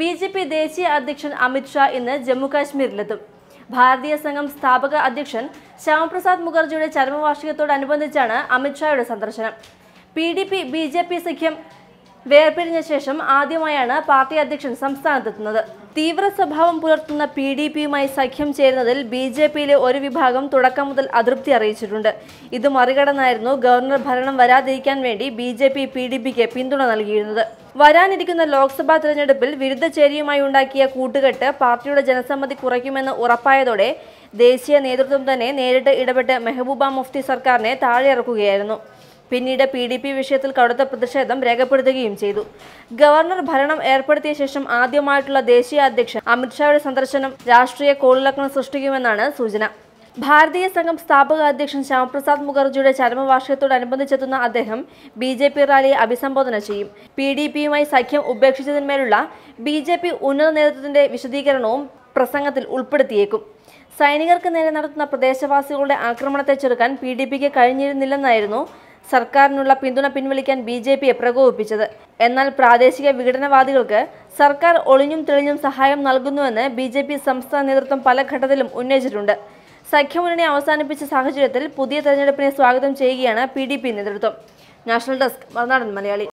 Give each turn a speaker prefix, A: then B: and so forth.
A: B J P ദേശീയ അധ്യക്ഷൻ അമിത്ഷാ ഇന്ന് ജമ്മുകാശ്മീരിലെത്തും. ഭാരതീയ സംഘം സ്ഥാപക അധ്യക്ഷൻ ശ്യാമപ്രസാദ് മുഖർജിയുടെ ചരമവാർഷികത്തോടനുബന്ധിച്ചാണ് അമിത്ഷായുടെ സന്ദർശനം. P D P B J P സഖ്യം വേർപിരിഞ്ഞ ശേഷം ആദ്യമായാണ് പാർട്ടി അധ്യക്ഷൻ സംസ്ഥാനത്തെത്തുന്നത്. തീവ്ര സ്വഭാവം പുലർത്തുന്ന പി ഡി പിയുമായി സഖ്യം ചേരുന്നതിൽ ബി ജെ പിയിലെ ഒരു വിഭാഗം തുടക്കം മുതൽ അതൃപ്തി അറിയിച്ചിട്ടുണ്ട്. ഇത് മറികടന്നായിരുന്നു ഗവർണർ ഭരണം വരാതിരിക്കാൻ വേണ്ടി B J P P D പിക്ക് പിന്തുണ നൽകിയിരുന്നത്. വരാനിരിക്കുന്ന ലോക്സഭാ തെരഞ്ഞെടുപ്പിൽ വിരുദ്ധ ചേരിയുമായി ഉണ്ടാക്കിയ കൂട്ടുകെട്ട് പാർട്ടിയുടെ ജനസമ്മതി കുറയ്ക്കുമെന്ന് ഉറപ്പായതോടെ ദേശീയ നേതൃത്വം തന്നെ നേരിട്ട് ഇടപെട്ട് മെഹബൂബ മുഫ്തി സർക്കാരിനെ താഴെയിറക്കുകയായിരുന്നു. പിന്നീട് പി ഡി പി വിഷയത്തിൽ കടുത്ത പ്രതിഷേധം രേഖപ്പെടുത്തുകയും ചെയ്തു. ഗവർണർ ഭരണം ഏർപ്പെടുത്തിയ ശേഷം ആദ്യമായിട്ടുള്ള ദേശീയ അധ്യക്ഷൻ അമിത്ഷായുടെ സന്ദർശനം രാഷ്ട്രീയ കോളിളക്കം സൃഷ്ടിക്കുമെന്നാണ് സൂചന. ഭാരതീയ സംഘം സ്ഥാപക അധ്യക്ഷൻ ശ്യാമപ്രസാദ് മുഖർജിയുടെ ചരമവാർഷികത്തോടനുബന്ധിച്ചെത്തുന്ന അദ്ദേഹം ബി ജെ പി റാലിയെ അഭിസംബോധന ചെയ്യും. പി ഡി പിയുമായി സഖ്യം ഉപേക്ഷിച്ചതിന്മേലുള്ള ബി ജെ പി ഉന്നത നേതൃത്വത്തിന്റെ വിശദീകരണവും പ്രസംഗത്തിൽ ഉൾപ്പെടുത്തിയേക്കും. സൈനികർക്ക് നേരെ നടത്തുന്ന പ്രദേശവാസികളുടെ ആക്രമണത്തെ ചെറുക്കാൻ പി ഡി പിക്ക് കഴിഞ്ഞിരുന്നില്ലെന്നായിരുന്നു സർക്കാരിനുള്ള പിന്തുണ പിൻവലിക്കാൻ ബി ജെ പിയെ പ്രകോപിപ്പിച്ചത്. എന്നാൽ പ്രാദേശിക വിഘടനവാദികൾക്ക് സർക്കാർ ഒളിഞ്ഞും തെളിഞ്ഞും സഹായം നൽകുന്നുവെന്ന് ബി ജെ പി സംസ്ഥാന നേതൃത്വം പല ഘട്ടത്തിലും ഉന്നയിച്ചിട്ടുണ്ട്. സഖ്യമുന്നണി അവസാനിപ്പിച്ച സാഹചര്യത്തിൽ പുതിയ തെരഞ്ഞെടുപ്പിനെ സ്വാഗതം ചെയ്യുകയാണ് പി ഡി പി നേതൃത്വം. National desk Marunadan Malayali.